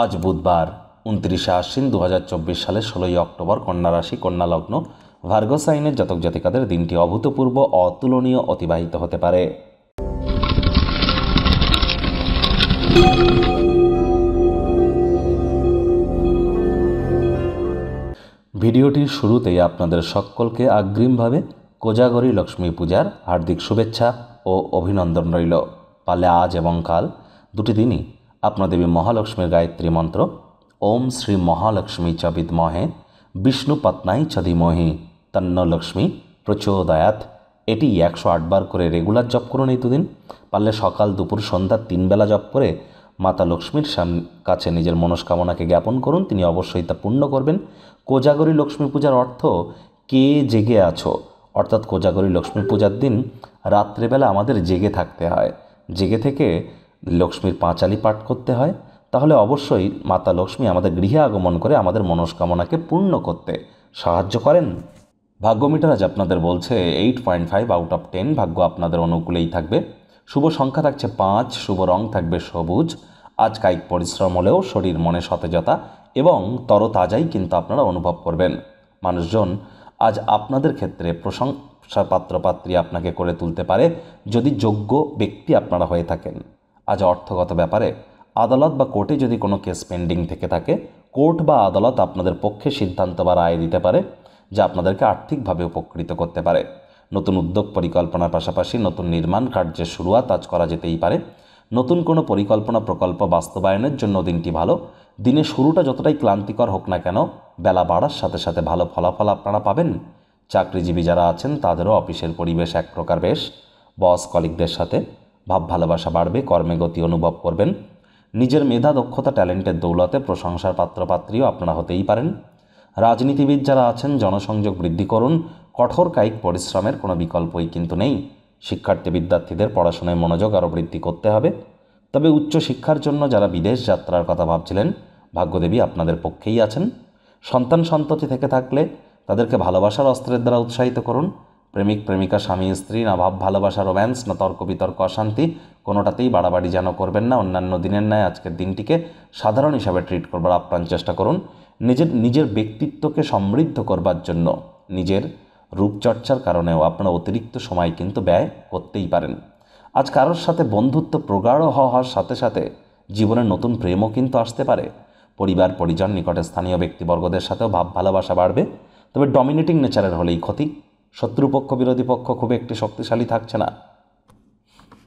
আজ বুধবার, উনত্রিশে আশ্বিন দু হাজার চব্বিশ সালের ষোলোই অক্টোবর কন্যা রাশি কন্যা লগ্ন ভার্গস আইনের জাতক জাতিকাদের দিনটি অভূতপূর্ব, অতুলনীয়, অতিবাহিত হতে পারে। ভিডিওটির শুরুতেই আপনাদের সকলকে আগ্রিমভাবে কোজাগরী লক্ষ্মী পূজার হার্দিক শুভেচ্ছা ও অভিনন্দন রইল। পালে আজ এবং কাল দুটি দিনই আপনার দেবী মহালক্ষ্মীর গায়ত্রী মন্ত্র। ওম শ্রী মহালক্ষ্মী চ বিদ্মহে, বিষ্ণু পত্নাই চ ধীমহি, তন্ন লক্ষ্মী প্রচোদয়াত এটি একশো আটবার করে রেগুলার জপ করুন এই দুদিন। পারলে সকাল, দুপুর, সন্ধ্যা তিনবেলা জপ করে মাতা লক্ষ্মীর সাম কাছে নিজের মনস্কামনাকে জ্ঞাপন করুন। তিনি অবশ্যই তা পূর্ণ করবেন। কোজাগরী লক্ষ্মী পূজার অর্থ, কে জেগে আছো? অর্থাৎ কোজাগরী লক্ষ্মী পূজার দিন রাত্রেবেলা আমাদের জেগে থাকতে হয়। জেগে থেকে লক্ষ্মীর পাঁচালি পাঠ করতে হয়, তাহলে অবশ্যই মাতা লক্ষ্মী আমাদের গৃহে আগমন করে আমাদের মনস্কামনাকে পূর্ণ করতে সাহায্য করেন। ভাগ্য মিটার আজ আপনাদের বলছে eight point five out of ten ভাগ্য আপনাদের অনুকূলেই থাকবে। শুভ সংখ্যা থাকছে পাঁচ, শুভ রং থাকবে সবুজ। আজ কায়িক পরিশ্রম হলেও শরীর মনে সতেজতা এবং তরতাজাই কিন্তু আপনারা অনুভব করবেন। মানুষজন, আজ আপনাদের ক্ষেত্রে প্রশংসা পাত্রপাত্রী আপনাকে করে তুলতে পারে যদি যোগ্য ব্যক্তি আপনারা হয়ে থাকেন। আজ অর্থগত ব্যাপারে আদালত বা কোর্টে যদি কোনো কেস পেন্ডিং থেকে থাকে, কোর্ট বা আদালত আপনাদের পক্ষে সিদ্ধান্ত বা রায় দিতে পারে, যা আপনাদেরকে আর্থিকভাবে উপকৃত করতে পারে। নতুন উদ্যোগ পরিকল্পনার পাশাপাশি নতুন নির্মাণ কার্যের শুরুয়াত আজ করা যেতেই পারে। নতুন কোনো পরিকল্পনা, প্রকল্প বাস্তবায়নের জন্য দিনটি ভালো। দিনের শুরুটা যতটাই ক্লান্তিকর হোক না কেন, বেলা বাড়ার সাথে সাথে ভালো ফলাফল আপনারা পাবেন। চাকরিজীবী যারা আছেন, তাদেরও অফিসের পরিবেশ এক প্রকার বেশ। বস কলিকদের সাথে ভাব ভালোবাসা বাড়বে, কর্মে গতি অনুভব করবেন। নিজের মেধা, দক্ষতা, ট্যালেন্টের দৌলতে প্রশংসার পাত্রপাত্রীও আপনারা হতেই পারেন। রাজনীতিবিদ যারা আছেন, জনসংযোগ বৃদ্ধি করুন। কঠোর কায়িক পরিশ্রমের কোনো বিকল্পই কিন্তু নেই। শিক্ষার্থী বিদ্যার্থীদের পড়াশোনায় মনোযোগ আরও বৃদ্ধি করতে হবে। তবে উচ্চ শিক্ষার জন্য যারা বিদেশ যাত্রার কথা ভাবছিলেন, ভাগ্যদেবী আপনাদের পক্ষেই আছেন। সন্তান সন্ততি থেকে থাকলে তাদেরকে ভালোবাসার অস্ত্রের দ্বারা উৎসাহিত করুন। প্রেমিক, প্রেমিকা, স্বামী, স্ত্রী, না ভাব, ভালোবাসা, রোম্যান্স, না তর্ক, বিতর্ক, অশান্তি, কোনোটাতেই বাড়াবাড়ি যেন করবেন না। অন্যান্য দিনের ন্যায় আজকের দিনটিকে সাধারণ হিসাবে ট্রিট করবার আপ্রাণ চেষ্টা করুন। নিজের নিজের ব্যক্তিত্বকে সমৃদ্ধ করবার জন্য নিজের রূপচর্চার কারণেও আপনারা অতিরিক্ত সময় কিন্তু ব্যয় করতেই পারেন। আজ কারোর সাথে বন্ধুত্ব প্রগাঢ় হওয়ার সাথে সাথে জীবনে নতুন প্রেমও কিন্তু আসতে পারে। পরিবার, পরিজন, নিকটে স্থানীয় ব্যক্তিবর্গদের সাথেও ভাব, ভালোবাসা বাড়বে। তবে ডমিনেটিং নেচারের হলেই ক্ষতি। শত্রুপক্ষ বিরোধী পক্ষ খুব একটি শক্তিশালী থাকছে না।